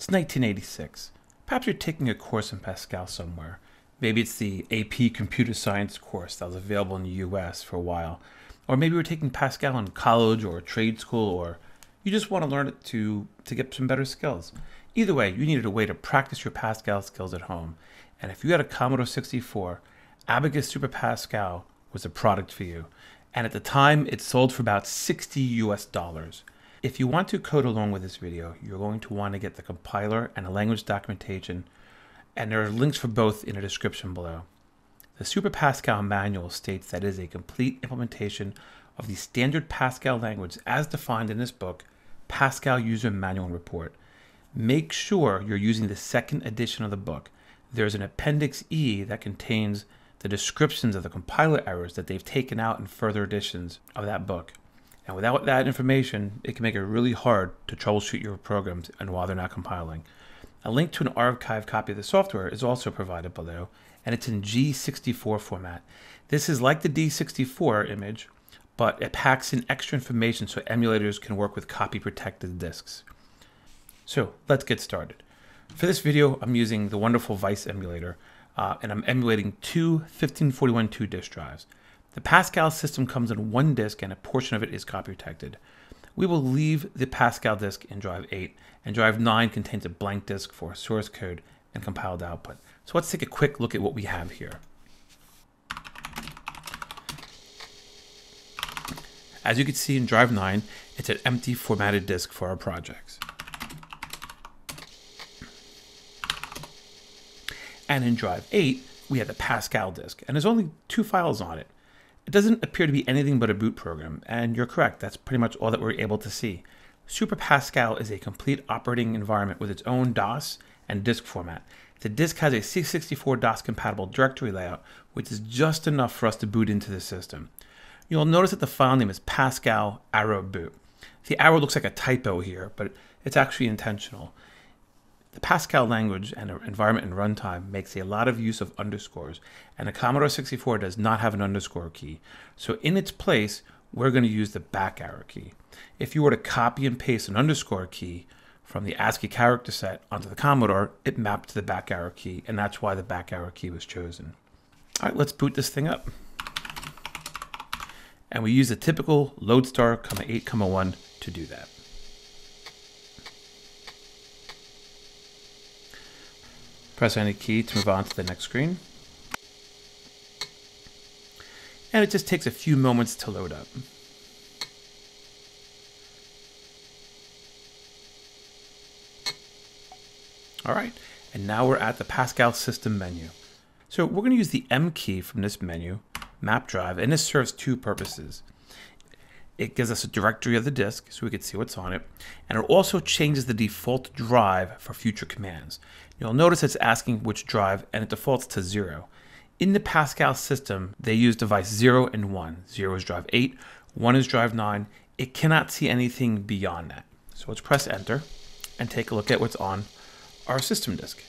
It's 1986. Perhaps you're taking a course in Pascal somewhere. Maybe it's the AP Computer Science course that was available in the US for a while. Or maybe you're taking Pascal in college or trade school, or you just want to learn it to, to get some better skills. Either way, you needed a way to practice your Pascal skills at home. And if you had a Commodore 64, Abacus Super Pascal was a product for you. And at the time, it sold for about 60 US dollars. If you want to code along with this video, you're going to want to get the compiler and a language documentation, and there are links for both in the description below. The Super Pascal manual states that it is a complete implementation of the standard Pascal language as defined in this book, Pascal User Manual and Report. Make sure you're using the second edition of the book. There's an Appendix E that contains the descriptions of the compiler errors that they've taken out in further editions of that book. And without that information, it can make it really hard to troubleshoot your programs and while they're not compiling. A link to an archived copy of the software is also provided below, and it's in G64 format. This is like the D64 image, but it packs in extra information so emulators can work with copy protected disks. So let's get started. For this video, I'm using the wonderful Vice emulator, uh, and I'm emulating two 1541-2 disk drives. The Pascal system comes in one disk and a portion of it is copy protected. We will leave the Pascal disk in drive 8 and drive 9 contains a blank disk for source code and compiled output. So let's take a quick look at what we have here. As you can see in drive 9, it's an empty formatted disk for our projects. And in drive 8, we have the Pascal disk, and there's only two files on it. It doesn't appear to be anything but a boot program, and you're correct, that's pretty much all that we're able to see. Super Pascal is a complete operating environment with its own DOS and disk format. The disk has a C64 DOS compatible directory layout, which is just enough for us to boot into the system. You'll notice that the file name is Pascal arrow boot. The arrow looks like a typo here, but it's actually intentional. The Pascal language and environment and runtime makes a lot of use of underscores, and the Commodore 64 does not have an underscore key. So in its place, we're going to use the back arrow key. If you were to copy and paste an underscore key from the ASCII character set onto the Commodore, it mapped to the back arrow key, and that's why the back arrow key was chosen. All right, let's boot this thing up. And we use the typical load star comma 8, comma 1 to do that. Press any key to move on to the next screen. And it just takes a few moments to load up. All right, and now we're at the Pascal system menu. So we're going to use the M key from this menu, map drive, and this serves two purposes. It gives us a directory of the disk so we can see what's on it, and it also changes the default drive for future commands. You'll notice it's asking which drive and it defaults to zero. In the Pascal system, they use device 0 and 1. 0 is drive 8, 1 is drive 9. It cannot see anything beyond that. So let's press enter and take a look at what's on our system disk.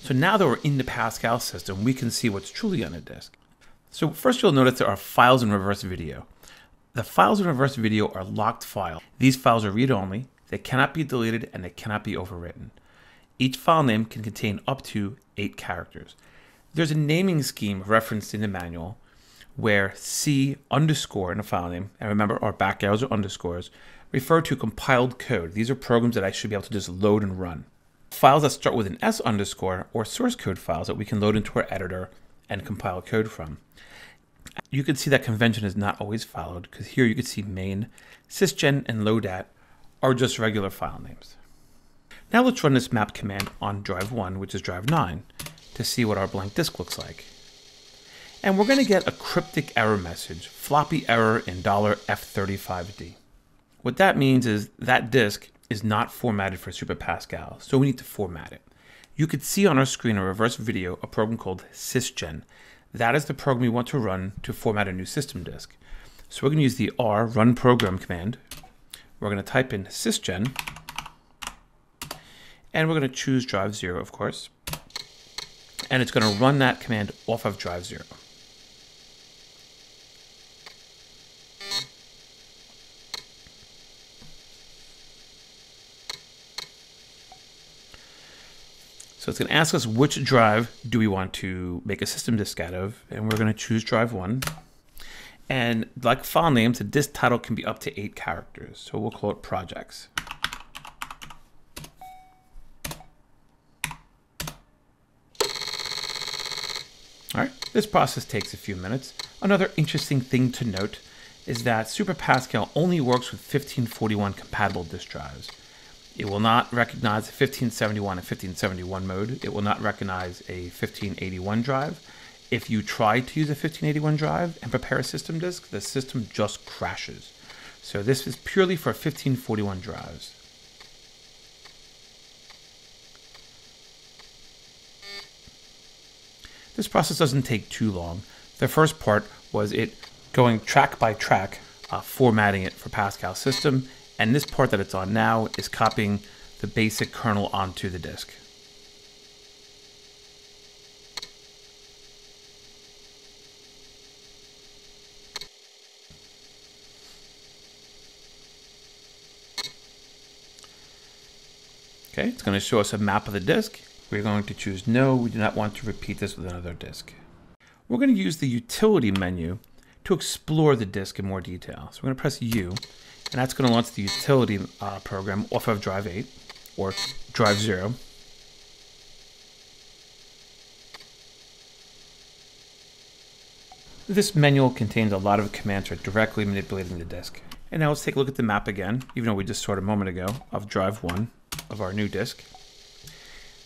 So now that we're in the Pascal system, we can see what's truly on the disk. So first you'll notice there are files in reverse video. The files in reverse video are locked files. These files are read-only, they cannot be deleted, and they cannot be overwritten. Each file name can contain up to eight characters. There's a naming scheme referenced in the manual where C underscore in a file name, and remember our back arrows are underscores, refer to compiled code. These are programs that I should be able to just load and run. Files that start with an S underscore or source code files that we can load into our editor and compile code from. You can see that convention is not always followed because here you can see main, sysgen, and loadat are just regular file names. Now let's run this map command on drive 1, which is drive 9, to see what our blank disk looks like. And we're going to get a cryptic error message, floppy error in $F35D. What that means is that disk is not formatted for Super Pascal, so we need to format it. You could see on our screen a reverse video a program called sysgen. That is the program we want to run to format a new system disk. So we're going to use the R run program command. We're going to type in sysgen and we're going to choose drive 0, of course. And it's going to run that command off of drive 0. So it's going to ask us which drive do we want to make a system disk out of, and we're going to choose drive one. And like file names, the disk title can be up to eight characters. So we'll call it projects. All right, this process takes a few minutes. Another interesting thing to note is that Super Pascal only works with 1541 compatible disk drives. It will not recognize a 1571 and 1571 mode. It will not recognize a 1581 drive. If you try to use a 1581 drive and prepare a system disk, the system just crashes. So this is purely for 1541 drives. This process doesn't take too long. The first part was it going track by track, uh, formatting it for Pascal system, and this part that it's on now is copying the basic kernel onto the disk. Okay, it's going to show us a map of the disk. We're going to choose no, we do not want to repeat this with another disk. We're going to use the utility menu to explore the disk in more detail. So we're going to press U, and that's going to launch the utility uh, program off of drive 8 or drive 0. This manual contains a lot of commands for directly manipulating the disk. And now let's take a look at the map again, even though we just it a moment ago, of drive 1 of our new disk.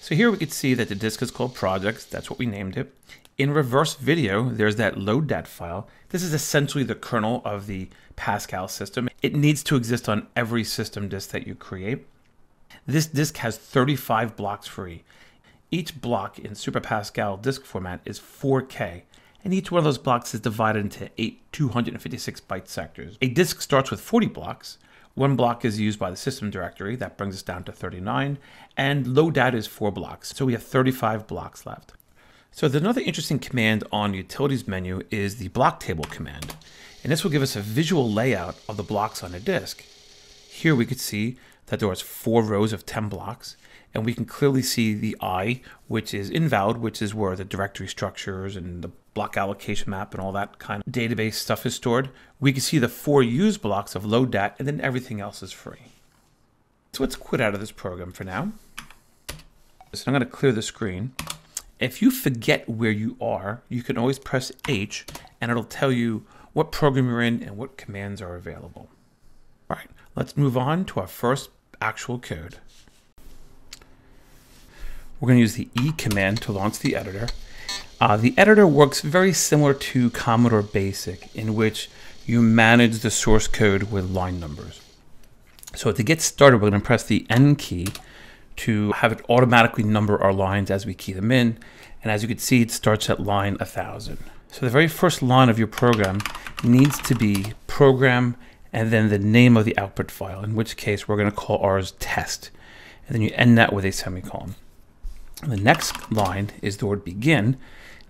So here we can see that the disk is called projects. That's what we named it. In reverse video, there's that load dat file. This is essentially the kernel of the Pascal system. It needs to exist on every system disk that you create. This disk has 35 blocks free. Each block in Super Pascal disk format is 4K, and each one of those blocks is divided into eight 256 byte sectors. A disk starts with 40 blocks, one block is used by the system directory, that brings us down to 39, and load data is four blocks, so we have 35 blocks left. So another interesting command on utilities menu is the block table command, and this will give us a visual layout of the blocks on a disk. Here we could see that there was four rows of 10 blocks, and we can clearly see the I, which is invalid, which is where the directory structures and the block allocation map and all that kind of database stuff is stored. We can see the four use blocks of load dat, and then everything else is free. So let's quit out of this program for now. So I'm going to clear the screen. If you forget where you are, you can always press H and it'll tell you what program you're in and what commands are available. All right, let's move on to our first actual code. We're going to use the E command to launch the editor. Uh, the editor works very similar to Commodore Basic, in which you manage the source code with line numbers. So to get started, we're going to press the N key to have it automatically number our lines as we key them in. And as you can see, it starts at line 1000. So the very first line of your program needs to be program and then the name of the output file, in which case we're going to call ours test. And then you end that with a semicolon. The next line is the word begin.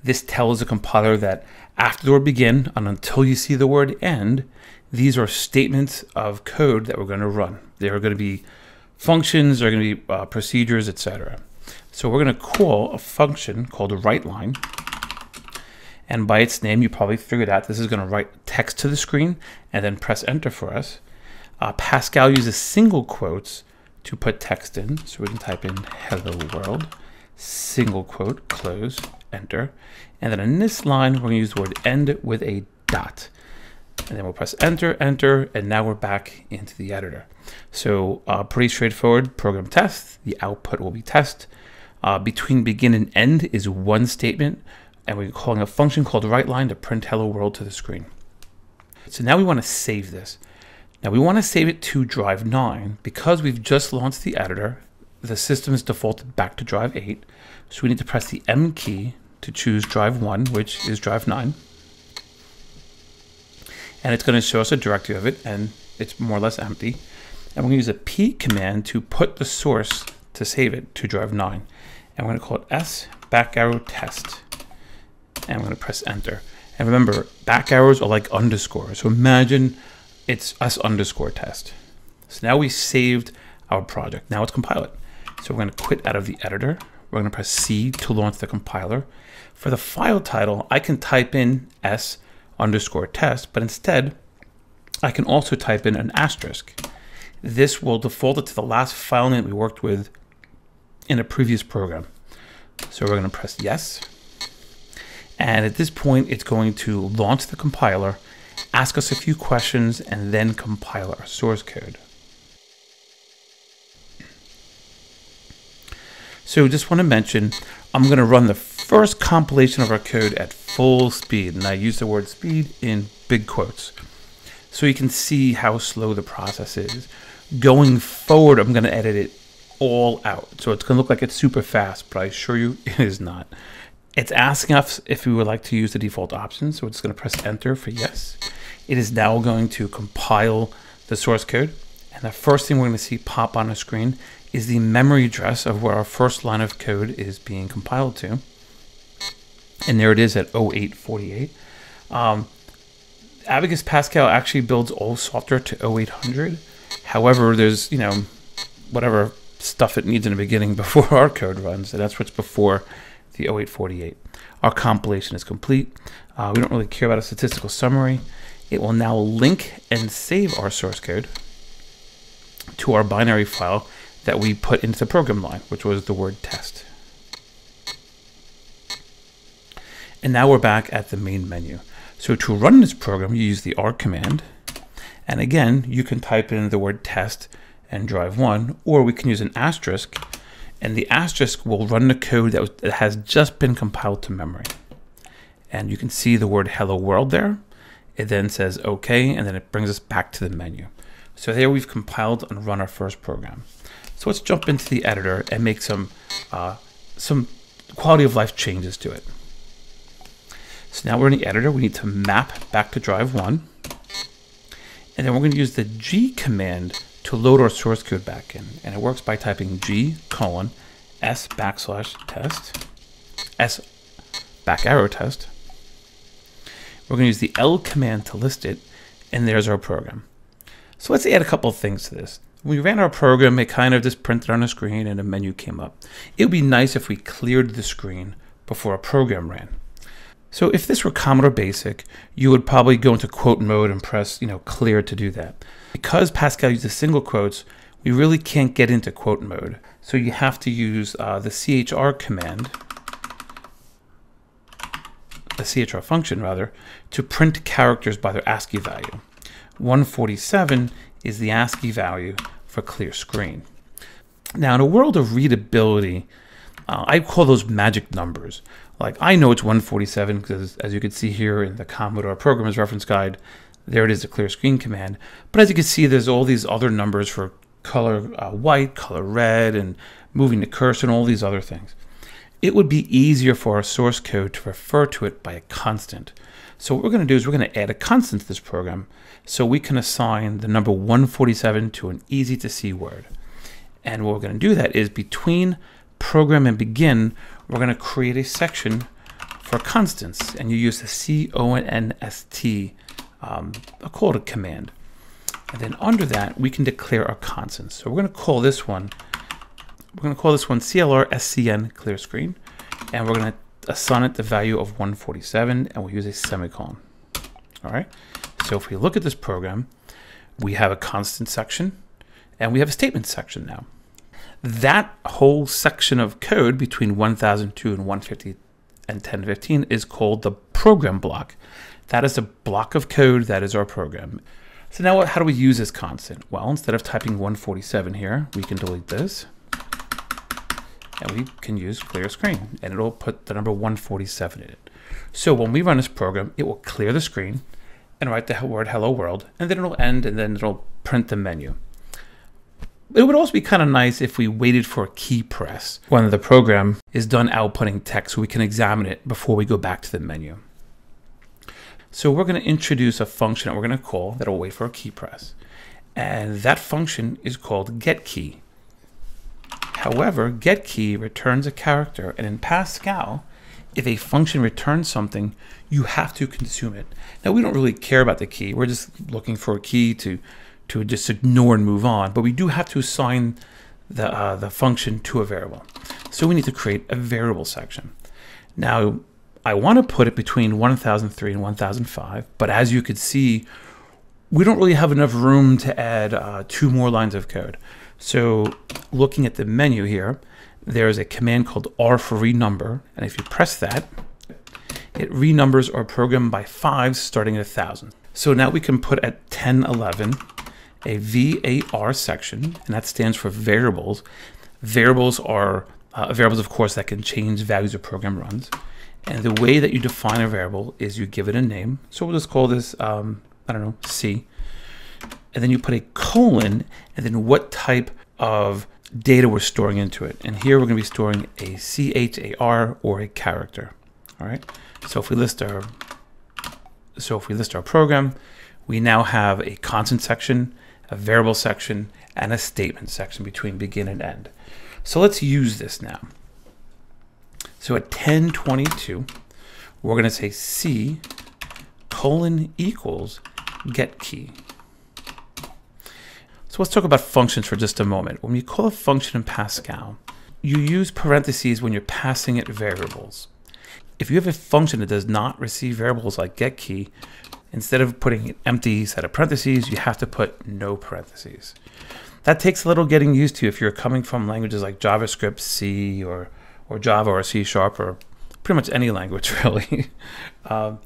This tells the compiler that after the word begin and until you see the word end, these are statements of code that we're going to run. They are going to be functions, they're going to be uh, procedures, etc. So we're going to call a function called write line. And by its name, you probably figured out this is going to write text to the screen and then press enter for us. Uh, Pascal uses single quotes to put text in. So we can type in hello world single quote, close, enter. And then in this line, we're going to use the word end with a dot. And then we'll press enter, enter, and now we're back into the editor. So uh, pretty straightforward program test. The output will be test. Uh, between begin and end is one statement, and we're calling a function called write line to print hello world to the screen. So now we want to save this. Now we want to save it to drive 9 because we've just launched the editor the system is defaulted back to drive 8. So we need to press the M key to choose drive 1, which is drive 9. And it's going to show us a directory of it, and it's more or less empty. And we're going to use a P command to put the source to save it to drive 9. And we're going to call it S back arrow test. And I'm going to press enter. And remember, back arrows are like underscores. So imagine it's S underscore test. So now we saved our project. Now let's compile it. So we're going to quit out of the editor. We're going to press C to launch the compiler. For the file title, I can type in S underscore test, but instead I can also type in an asterisk. This will default it to the last file name we worked with in a previous program. So we're going to press yes. And at this point, it's going to launch the compiler, ask us a few questions, and then compile our source code. So just want to mention, I'm going to run the first compilation of our code at full speed. And I use the word speed in big quotes. So you can see how slow the process is. Going forward, I'm going to edit it all out. So it's going to look like it's super fast, but I assure you it is not. It's asking us if we would like to use the default options. So it's going to press enter for yes. It is now going to compile the source code. And the first thing we're going to see pop on the screen is the memory address of where our first line of code is being compiled to. And there it is at 0848. Um, Abacus Pascal actually builds all software to 0800. However, there's, you know, whatever stuff it needs in the beginning before our code runs. And that's what's before the 0848. Our compilation is complete. Uh, we don't really care about a statistical summary. It will now link and save our source code to our binary file that we put into the program line, which was the word test. And now we're back at the main menu. So to run this program, you use the R command. And again, you can type in the word test and drive one, or we can use an asterisk, and the asterisk will run the code that, was, that has just been compiled to memory. And you can see the word hello world there. It then says OK, and then it brings us back to the menu. So there we've compiled and run our first program. So let's jump into the editor and make some, uh, some quality of life changes to it. So now we're in the editor. We need to map back to drive one. And then we're going to use the G command to load our source code back in. And it works by typing G colon S backslash test, S back arrow test. We're going to use the L command to list it. And there's our program. So let's add a couple of things to this. When we ran our program, it kind of just printed on the screen and a menu came up. It would be nice if we cleared the screen before a program ran. So if this were Commodore Basic, you would probably go into quote mode and press, you know, clear to do that. Because Pascal uses single quotes, we really can't get into quote mode. So you have to use uh, the CHR command, the CHR function rather, to print characters by their ASCII value. 147 is the ASCII value for clear screen. Now, in a world of readability, uh, I call those magic numbers. Like I know it's 147 because as you can see here in the Commodore Programmer's Reference Guide, there it is, the clear screen command. But as you can see, there's all these other numbers for color uh, white, color red, and moving the cursor and all these other things. It would be easier for our source code to refer to it by a constant. So what we're going to do is we're going to add a constant to this program so we can assign the number 147 to an easy to see word. And what we're going to do that is between program and begin, we're going to create a section for constants. And you use the C-O-N-S-T um, a call to command. And then under that, we can declare our constants. So we're going to call this one, we're going to call this one CLR SCN clear screen. And we're going to assign it the value of 147 and we'll use a semicolon. All right. So if we look at this program, we have a constant section and we have a statement section now. That whole section of code between 1002 and 150 and 1015 is called the program block. That is a block of code that is our program. So now how do we use this constant? Well, instead of typing 147 here, we can delete this. And we can use clear screen and it'll put the number 147 in it. So when we run this program, it will clear the screen and write the word hello world, and then it'll end and then it'll print the menu. It would also be kind of nice if we waited for a key press when the program is done outputting text so we can examine it before we go back to the menu. So we're going to introduce a function that we're going to call that will wait for a key press. And that function is called getKey. However, getKey returns a character, and in Pascal, if a function returns something, you have to consume it. Now, we don't really care about the key. We're just looking for a key to to just ignore and move on. But we do have to assign the, uh, the function to a variable. So we need to create a variable section. Now, I want to put it between 1003 and 1005, but as you could see, we don't really have enough room to add uh, two more lines of code. So looking at the menu here, there's a command called R for renumber, and if you press that, it renumbers our program by five starting at 1,000. So now we can put at 1011 a VAR section, and that stands for variables. Variables are uh, variables, of course, that can change values a program runs. And the way that you define a variable is you give it a name. So we'll just call this, um, I don't know, C. And then you put a colon, and then what type of data we're storing into it. And here we're going to be storing a CHAR or a character. All right. So if we list our so if we list our program, we now have a constant section, a variable section, and a statement section between begin and end. So let's use this now. So at 1022, we're going to say C colon equals get key. So let's talk about functions for just a moment. When you call a function in Pascal, you use parentheses when you're passing it variables. If you have a function that does not receive variables like get key, instead of putting an empty set of parentheses, you have to put no parentheses. That takes a little getting used to if you're coming from languages like JavaScript, C, or, or Java or C Sharp, or pretty much any language really. um,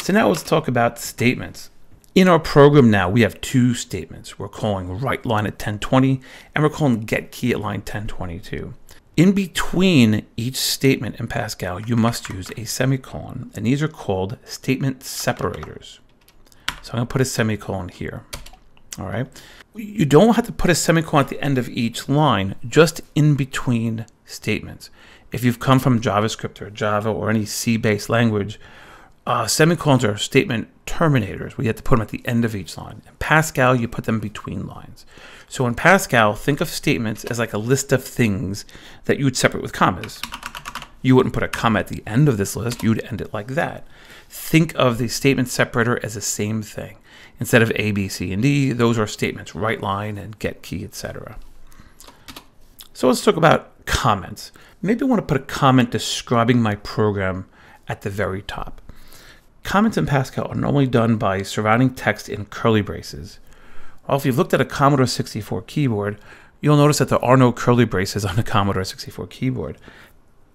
so now let's talk about statements. In our program now, we have two statements. We're calling write line at 1020, and we're calling get key at line 1022. In between each statement in Pascal, you must use a semicolon, and these are called statement separators. So I'm going to put a semicolon here. All right. You don't have to put a semicolon at the end of each line, just in between statements. If you've come from JavaScript or Java or any C-based language, uh, semicolons are statement terminators. We have to put them at the end of each line. In Pascal, you put them between lines. So in Pascal, think of statements as like a list of things that you would separate with commas. You wouldn't put a comma at the end of this list, you'd end it like that. Think of the statement separator as the same thing. Instead of A, B, C, and D, those are statements, write line and get key, etc. So let's talk about comments. Maybe I want to put a comment describing my program at the very top. Comments in Pascal are normally done by surrounding text in curly braces. Well, if you've looked at a Commodore 64 keyboard, you'll notice that there are no curly braces on a Commodore 64 keyboard.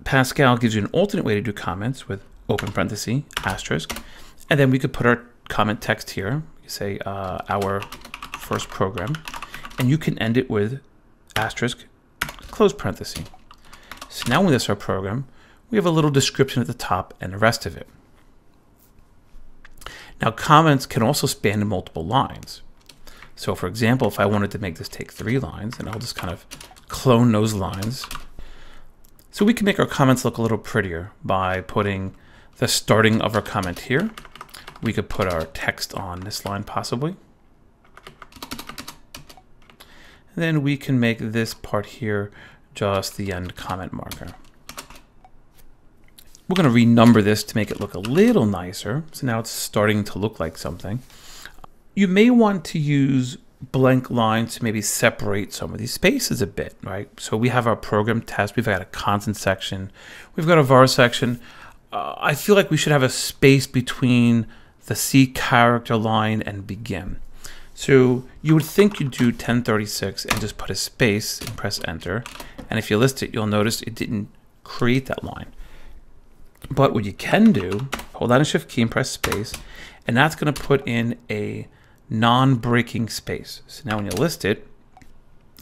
Pascal gives you an alternate way to do comments with open parenthesis, asterisk, and then we could put our comment text here, you say uh, our first program, and you can end it with asterisk, close parenthesis. So now when this is our program, we have a little description at the top and the rest of it. Now comments can also span multiple lines. So for example, if I wanted to make this take three lines, and I'll just kind of clone those lines. So we can make our comments look a little prettier by putting the starting of our comment here. We could put our text on this line possibly. And then we can make this part here just the end comment marker. We're going to renumber this to make it look a little nicer. So now it's starting to look like something. You may want to use blank lines to maybe separate some of these spaces a bit, right? So we have our program test, we've got a constant section, we've got a var section. Uh, I feel like we should have a space between the C character line and begin. So you would think you'd do 1036 and just put a space and press enter. And if you list it, you'll notice it didn't create that line. But what you can do, hold down a shift key and press space, and that's going to put in a non-breaking space. So now when you list it,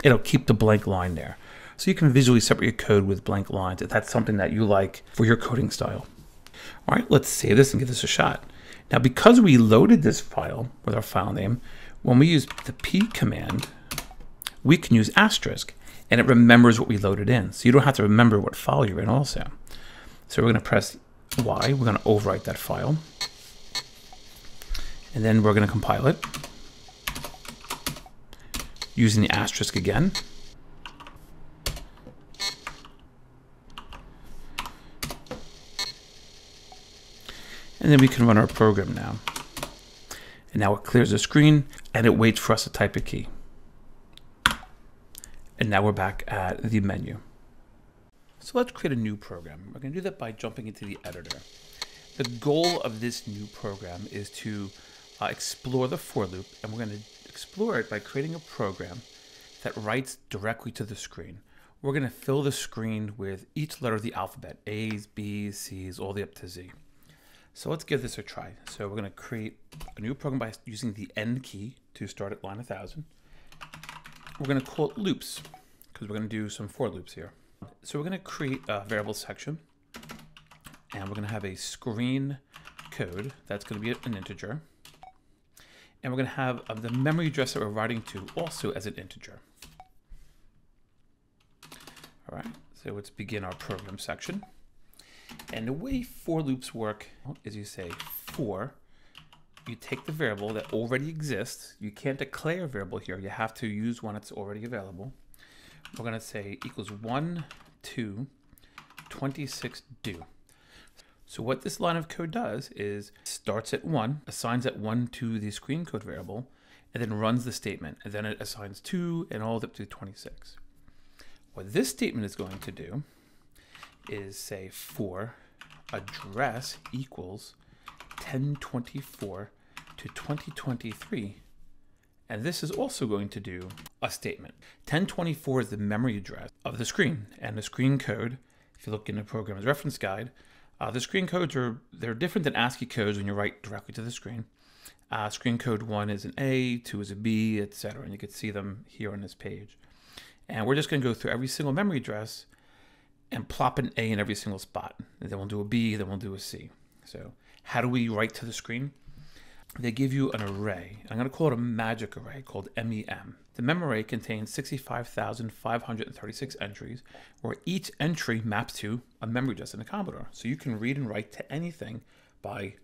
it'll keep the blank line there. So you can visually separate your code with blank lines if that's something that you like for your coding style. All right, let's save this and give this a shot. Now, because we loaded this file with our file name, when we use the p command, we can use asterisk, and it remembers what we loaded in. So you don't have to remember what file you're in also. So we're going to press Y. We're going to overwrite that file and then we're going to compile it using the asterisk again. And then we can run our program now. And now it clears the screen and it waits for us to type a key. And now we're back at the menu. So let's create a new program. We're going to do that by jumping into the editor. The goal of this new program is to uh, explore the for loop, and we're going to explore it by creating a program that writes directly to the screen. We're going to fill the screen with each letter of the alphabet, A's, B's, C's, all the way up to Z. So let's give this a try. So we're going to create a new program by using the end key to start at line 1000. We're going to call it loops because we're going to do some for loops here. So we're going to create a variable section and we're going to have a screen code that's going to be an integer. And we're going to have uh, the memory address that we're writing to also as an integer. All right, so let's begin our program section. And the way for loops work is you say for, you take the variable that already exists. You can't declare a variable here. You have to use one that's already available. We're going to say equals 1, 2, 26 do. So what this line of code does is starts at 1, assigns that 1 to the screen code variable, and then runs the statement. And then it assigns 2 and all the up to 26. What this statement is going to do is say for address equals 1024 to 2023. And this is also going to do a statement. 1024 is the memory address of the screen and the screen code. If you look in the program's reference guide, uh, the screen codes are they're different than ASCII codes when you write directly to the screen. Uh, screen code one is an A, two is a B, etc. And you can see them here on this page. And we're just going to go through every single memory address and plop an A in every single spot. And then we'll do a B, then we'll do a C. So how do we write to the screen? They give you an array. I'm going to call it a magic array called MEM. The memory contains 65,536 entries, where each entry maps to a memory address in the Commodore. So you can read and write to anything by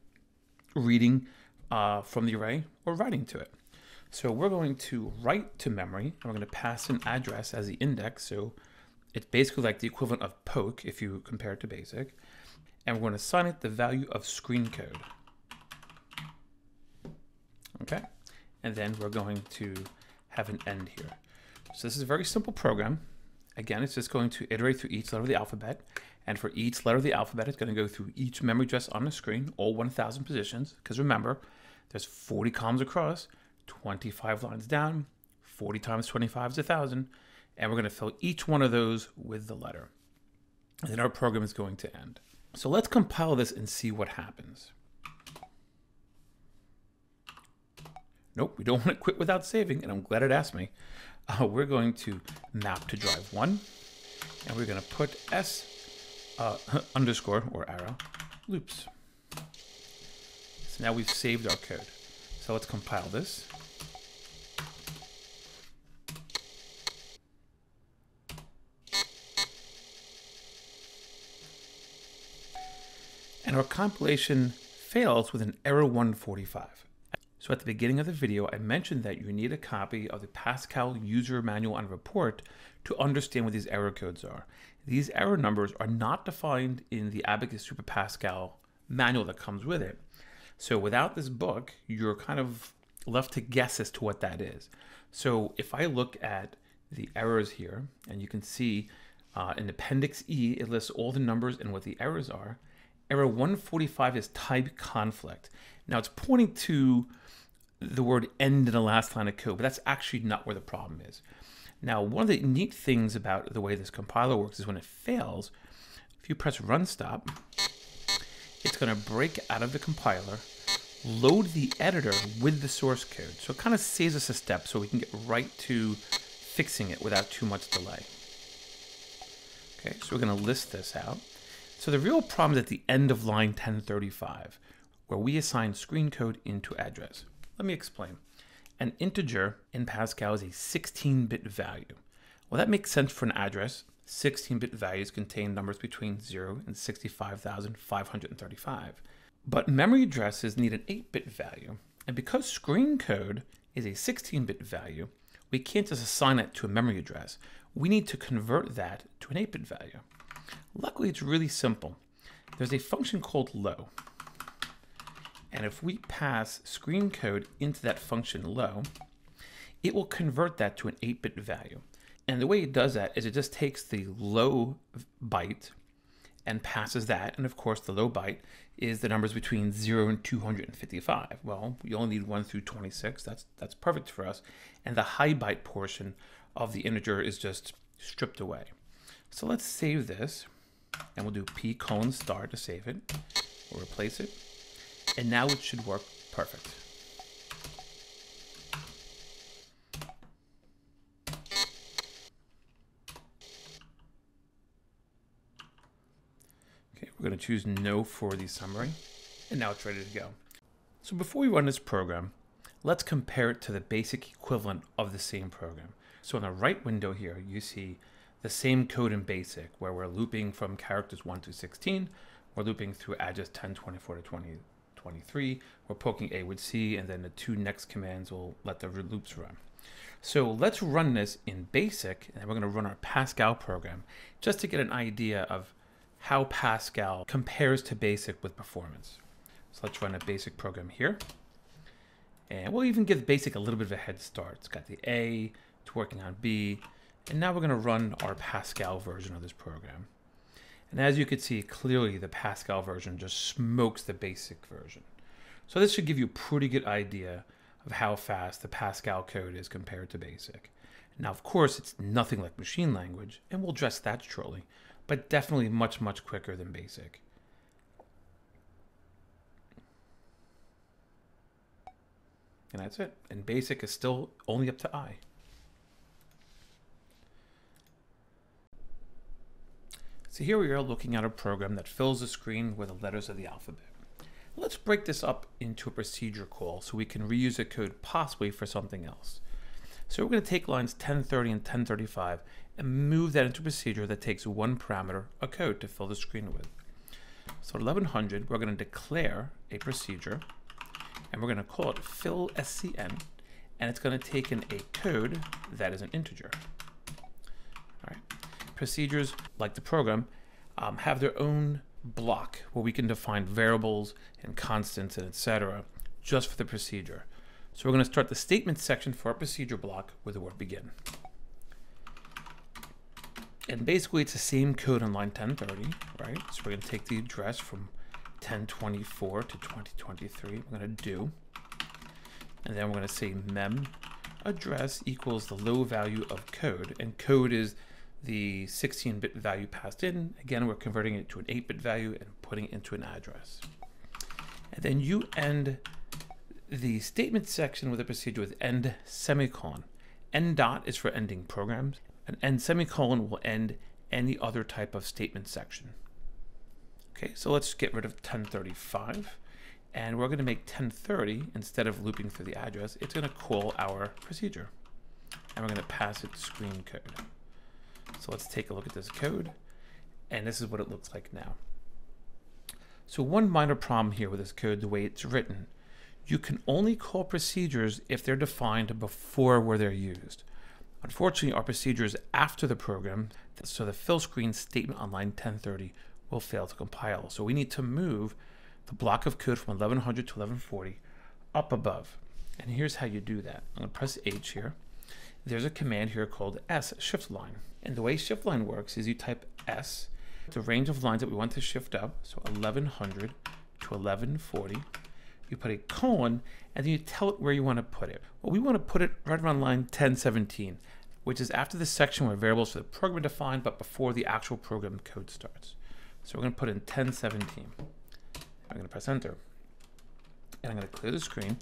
reading uh, from the array or writing to it. So we're going to write to memory, and we're going to pass an address as the index. So it's basically like the equivalent of poke if you compare it to BASIC. And we're going to assign it the value of screen code. Okay, and then we're going to have an end here. So this is a very simple program. Again, it's just going to iterate through each letter of the alphabet. And for each letter of the alphabet, it's going to go through each memory address on the screen, all 1,000 positions. Because remember, there's 40 columns across. 25 lines down, 40 times 25 is 1,000, and we're going to fill each one of those with the letter. And then our program is going to end. So let's compile this and see what happens. Nope, we don't want to quit without saving, and I'm glad it asked me. Uh, we're going to map to drive one, and we're going to put S uh, underscore or arrow loops. So now we've saved our code. So let's compile this. And our compilation fails with an error 145. So at the beginning of the video, I mentioned that you need a copy of the Pascal user manual and report to understand what these error codes are. These error numbers are not defined in the Abacus Super Pascal manual that comes with it. So without this book, you're kind of left to guess as to what that is. So if I look at the errors here, and you can see uh, in Appendix E, it lists all the numbers and what the errors are. Error 145 is type conflict. Now it's pointing to the word end in the last line of code, but that's actually not where the problem is. Now, one of the neat things about the way this compiler works is when it fails, if you press run stop, it's going to break out of the compiler, load the editor with the source code. So it kind of saves us a step so we can get right to fixing it without too much delay. Okay, so we're going to list this out. So the real problem is at the end of line 1035, where we assign screen code into address. Let me explain. An integer in Pascal is a 16-bit value. Well, that makes sense for an address 16-bit values contain numbers between 0 and 65,535. But memory addresses need an 8-bit value, and because screen code is a 16-bit value, we can't just assign it to a memory address. We need to convert that to an 8-bit value. Luckily, it's really simple. There's a function called low. And if we pass screen code into that function low, it will convert that to an 8-bit value. And the way it does that is it just takes the low byte and passes that. And of course, the low byte is the numbers between 0 and 255. Well, we only need 1 through 26. That's, that's perfect for us. And the high byte portion of the integer is just stripped away. So let's save this. And we'll do p colon star to save it. We'll replace it. And now it should work perfect. Okay, we're going to choose no for the summary. And now it's ready to go. So before we run this program, let's compare it to the basic equivalent of the same program. So in the right window here, you see the same code in BASIC, where we're looping from characters 1 to 16. We're looping through address 10, 24 to 20, 23. We're poking A with C, and then the two next commands will let the loops run. So let's run this in BASIC, and we're going to run our Pascal program just to get an idea of how Pascal compares to BASIC with performance. So let's run a BASIC program here. And we'll even give BASIC a little bit of a head start. It's got the A, it's working on B, and now we're going to run our Pascal version of this program. And as you can see, clearly the Pascal version just smokes the basic version. So this should give you a pretty good idea of how fast the Pascal code is compared to basic. Now, of course, it's nothing like machine language, and we'll address that shortly, but definitely much, much quicker than basic. And that's it. And basic is still only up to I. So here we are looking at a program that fills the screen with the letters of the alphabet. Let's break this up into a procedure call so we can reuse the code possibly for something else. So we're going to take lines 1030 and 1035 and move that into a procedure that takes one parameter, a code, to fill the screen with. So at 1100, we're going to declare a procedure and we're going to call it fill scn and it's going to take in a code that is an integer procedures, like the program, um, have their own block where we can define variables and constants and etc. just for the procedure. So we're going to start the statement section for our procedure block with the word begin. And basically it's the same code on line 1030, right? So we're going to take the address from 1024 to 2023. We're going to do. And then we're going to say mem address equals the low value of code. And code is the 16-bit value passed in. Again, we're converting it to an 8-bit value and putting it into an address. And then you end the statement section with a procedure with end semicolon. End dot is for ending programs, and end semicolon will end any other type of statement section. Okay, so let's get rid of 1035. And we're going to make 1030, instead of looping through the address, it's going to call our procedure. And we're going to pass it screen code. So let's take a look at this code. And this is what it looks like now. So one minor problem here with this code, the way it's written, you can only call procedures if they're defined before where they're used. Unfortunately, our procedure is after the program, so the fill screen statement on line 1030 will fail to compile. So we need to move the block of code from 1100 to 1140 up above. And here's how you do that. I'm going to press H here there's a command here called s shift line. And the way shift line works is you type s, the range of lines that we want to shift up, so 1100 to 1140. You put a colon, and then you tell it where you want to put it. Well, we want to put it right around line 1017, which is after the section where variables for the program are defined, but before the actual program code starts. So we're going to put in 1017. I'm going to press enter. And I'm going to clear the screen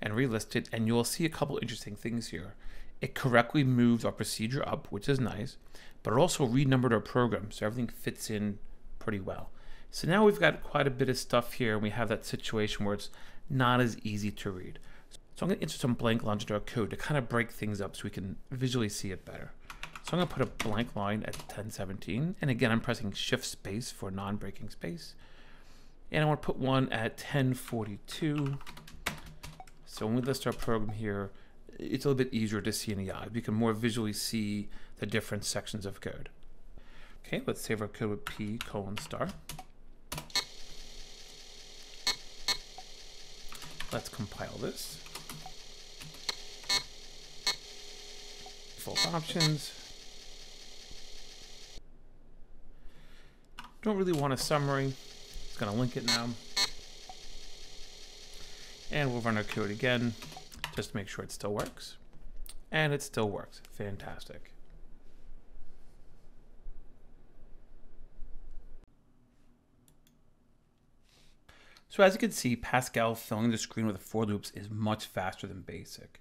and relist it, and you'll see a couple interesting things here. It correctly moved our procedure up, which is nice, but it also renumbered our program, so everything fits in pretty well. So now we've got quite a bit of stuff here, and we have that situation where it's not as easy to read. So I'm going to insert some blank lines into our code to kind of break things up so we can visually see it better. So I'm going to put a blank line at 1017, and again I'm pressing shift space for non-breaking space. And I want to put one at 1042. So when we list our program here, it's a little bit easier to see in the eye. We can more visually see the different sections of code. Okay, let's save our code with p colon star. Let's compile this. Full options. Don't really want a summary. It's gonna link it now. And we'll run our code again just to make sure it still works. And it still works. Fantastic. So as you can see, Pascal filling the screen with for loops is much faster than BASIC.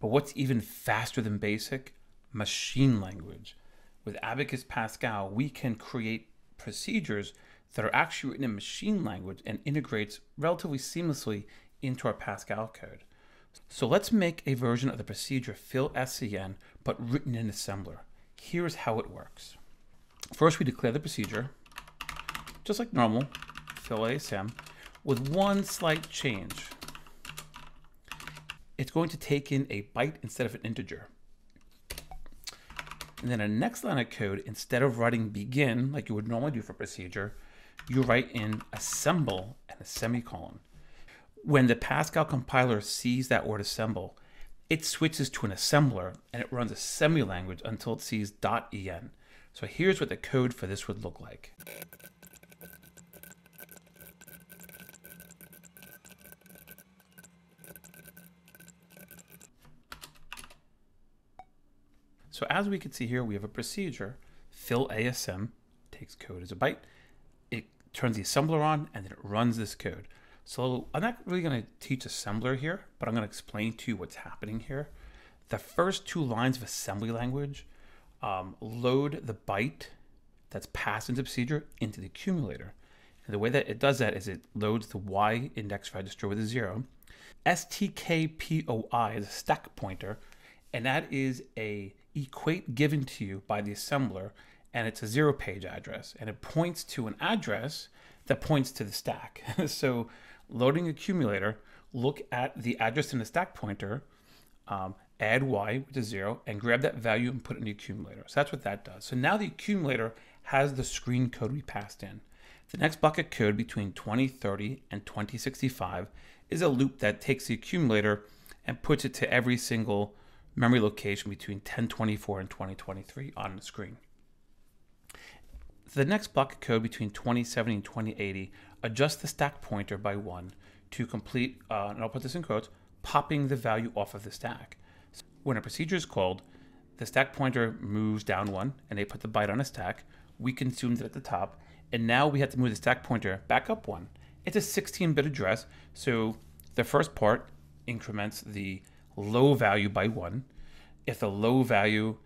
But what's even faster than BASIC? Machine language. With Abacus Pascal, we can create procedures that are actually written in machine language and integrates relatively seamlessly into our Pascal code. So let's make a version of the procedure fill SCN, but written in assembler. Here's how it works. First, we declare the procedure, just like normal, fill ASM, with one slight change. It's going to take in a byte instead of an integer. And then a next line of code, instead of writing begin, like you would normally do for procedure, you write in assemble and a semicolon. When the Pascal compiler sees that word assemble, it switches to an assembler and it runs assembly language until it sees .en. So here's what the code for this would look like. So as we can see here, we have a procedure, fill ASM, takes code as a byte, it turns the assembler on, and then it runs this code. So I'm not really going to teach assembler here, but I'm going to explain to you what's happening here. The first two lines of assembly language um, load the byte that's passed into procedure into the accumulator. And the way that it does that is it loads the Y index register with a zero. STKPOI is a stack pointer, and that is a equate given to you by the assembler and it's a zero page address and it points to an address that points to the stack. so loading accumulator, look at the address in the stack pointer, um, add y, which is zero, and grab that value and put it in the accumulator. So that's what that does. So now the accumulator has the screen code we passed in. The next bucket code between 2030 and 2065 is a loop that takes the accumulator and puts it to every single memory location between 1024 and 2023 on the screen. The next block of code between 2070 and 2080 adjusts the stack pointer by one to complete, uh, and I'll put this in quotes, popping the value off of the stack. So when a procedure is called, the stack pointer moves down one and they put the byte on a stack. We consumed it at the top, and now we have to move the stack pointer back up one. It's a 16 bit address, so the first part increments the low value by one. If the low value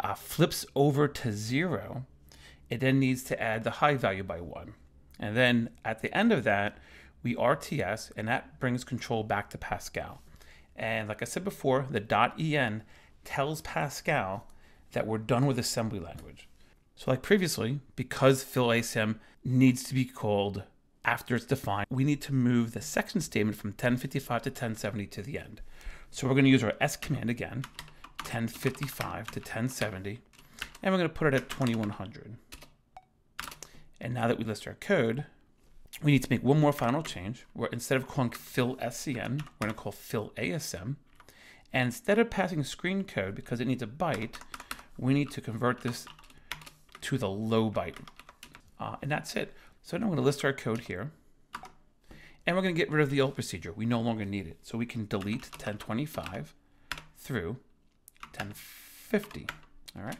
uh, flips over to zero, it then needs to add the high value by one. And then at the end of that, we RTS, and that brings control back to Pascal. And like I said before, the .en tells Pascal that we're done with assembly language. So like previously, because fill ASM needs to be called after it's defined, we need to move the section statement from 1055 to 1070 to the end. So we're going to use our S command again, 1055 to 1070, and we're going to put it at 2100. And now that we list our code, we need to make one more final change where instead of calling fill SCN, we're going to call fill ASM. And instead of passing screen code because it needs a byte, we need to convert this to the low byte. Uh, and that's it. So now I'm going to list our code here. And we're going to get rid of the old procedure. We no longer need it. So we can delete 1025 through 1050. All right.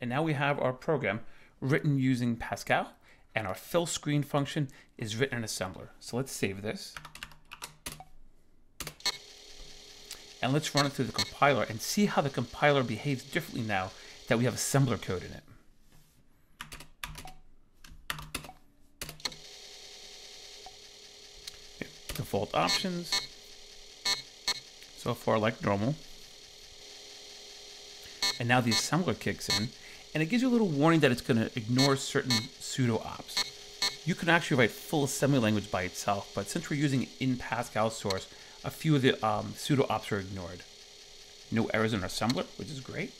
And now we have our program written using Pascal and our fill screen function is written in assembler. So let's save this. And let's run it through the compiler and see how the compiler behaves differently now that we have assembler code in it. default options. So far like normal. And now the assembler kicks in and it gives you a little warning that it's going to ignore certain pseudo ops. You can actually write full assembly language by itself, but since we're using in Pascal source, a few of the um, pseudo ops are ignored. No errors in our assembler, which is great.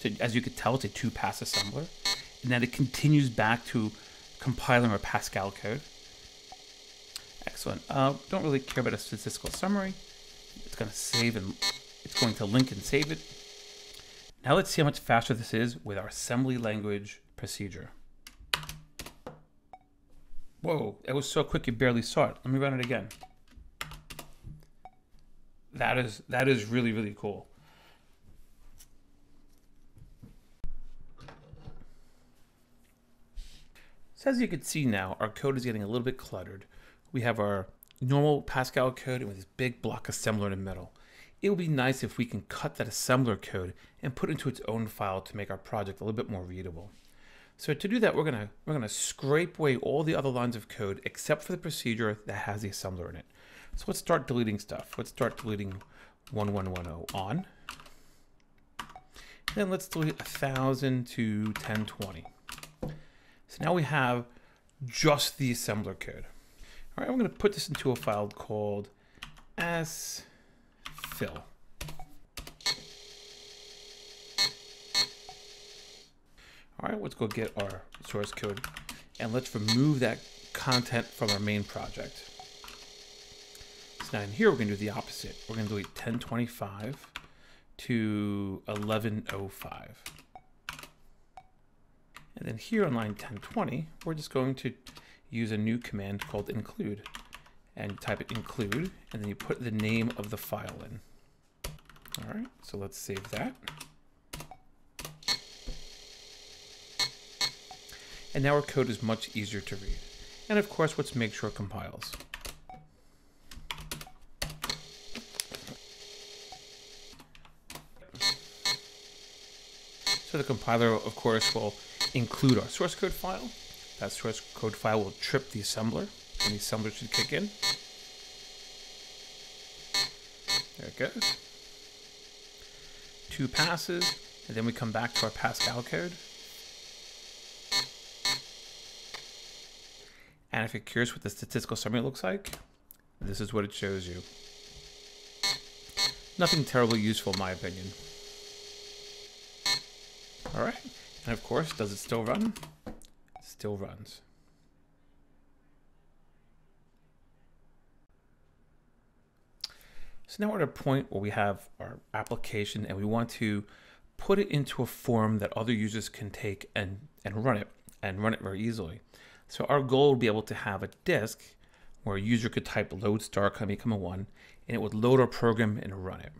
So as you could tell, it's a two-pass assembler. And then it continues back to compiling our Pascal code. Excellent. Uh, don't really care about a statistical summary. It's going to save and it's going to link and save it. Now let's see how much faster this is with our assembly language procedure. Whoa, it was so quick you barely saw it. Let me run it again. That is that is really really cool. So as you can see now, our code is getting a little bit cluttered. We have our normal Pascal code with this big block assembler in the middle. It would be nice if we can cut that assembler code and put it into its own file to make our project a little bit more readable. So to do that, we're gonna we're gonna scrape away all the other lines of code except for the procedure that has the assembler in it. So let's start deleting stuff. Let's start deleting 1110 on. Then let's delete 1000 to 1020. So now we have just the assembler code. All right, I'm going to put this into a file called sfill. All right, let's go get our source code and let's remove that content from our main project. So now in here, we're to do the opposite. We're going to delete 1025 to 1105. And then here on line 1020, we're just going to use a new command called include. And type it include, and then you put the name of the file in. All right, so let's save that. And now our code is much easier to read. And of course, let's make sure it compiles. So the compiler, of course, will include our source code file. That source code file will trip the assembler, the assembler should kick in. There it goes. Two passes, and then we come back to our Pascal code. And if you're curious what the statistical summary looks like, this is what it shows you. Nothing terribly useful in my opinion. All right. And of course, does it still run? Still runs. So now we're at a point where we have our application and we want to put it into a form that other users can take and, and run it and run it very easily. So our goal would be able to have a disk where a user could type load star comma one and it would load our program and run it.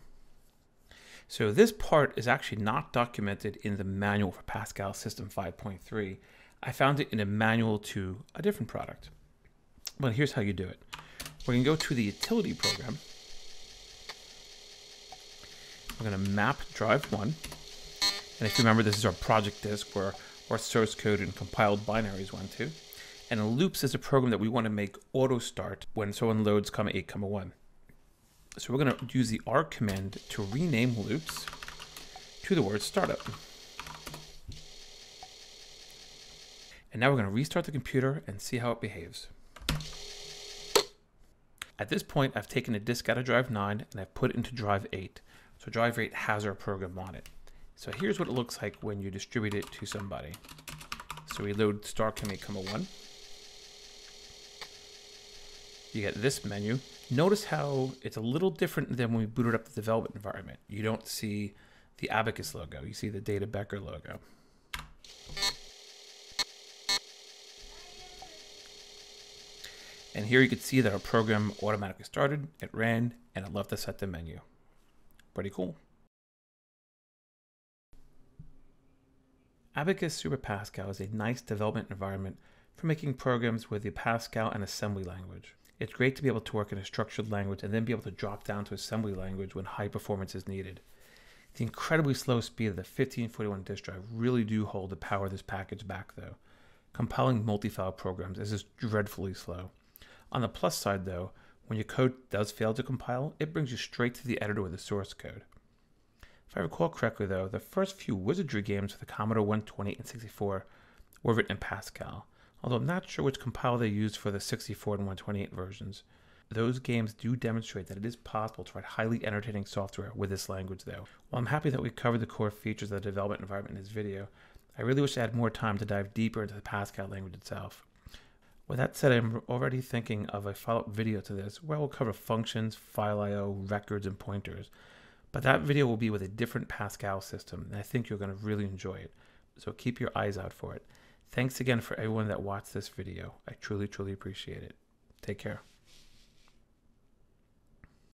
So this part is actually not documented in the manual for Pascal System 5.3. I found it in a manual to a different product. But here's how you do it. We're going to go to the utility program. We're going to map drive 1. And if you remember, this is our project disk where our source code and compiled binaries went to. And loops is a program that we want to make auto start when someone loads comma 8 comma 1. So we're going to use the R command to rename loops to the word startup. And now we're going to restart the computer and see how it behaves. At this point, I've taken a disk out of drive 9 and I've put it into drive 8. So drive 8 has our program on it. So here's what it looks like when you distribute it to somebody. So we load star comma comma 1 you get this menu. Notice how it's a little different than when we booted up the development environment. You don't see the Abacus logo. You see the Data Becker logo. And here you can see that our program automatically started, it ran, and it left us at the menu. Pretty cool. Abacus Super Pascal is a nice development environment for making programs with the Pascal and assembly language. It's great to be able to work in a structured language and then be able to drop down to assembly language when high performance is needed. The incredibly slow speed of the 1541 disk drive really do hold the power of this package back though. Compiling multi-file programs is just dreadfully slow. On the plus side though, when your code does fail to compile, it brings you straight to the editor with the source code. If I recall correctly though, the first few wizardry games for the Commodore 128 and 64 were written in Pascal although I'm not sure which compiler they used for the 64 and 128 versions. Those games do demonstrate that it is possible to write highly entertaining software with this language though. While I'm happy that we covered the core features of the development environment in this video, I really wish I had more time to dive deeper into the Pascal language itself. With that said, I'm already thinking of a follow-up video to this where we'll cover functions, file I.O., records, and pointers. But that video will be with a different Pascal system, and I think you're going to really enjoy it. So keep your eyes out for it. Thanks again for everyone that watched this video. I truly, truly appreciate it. Take care.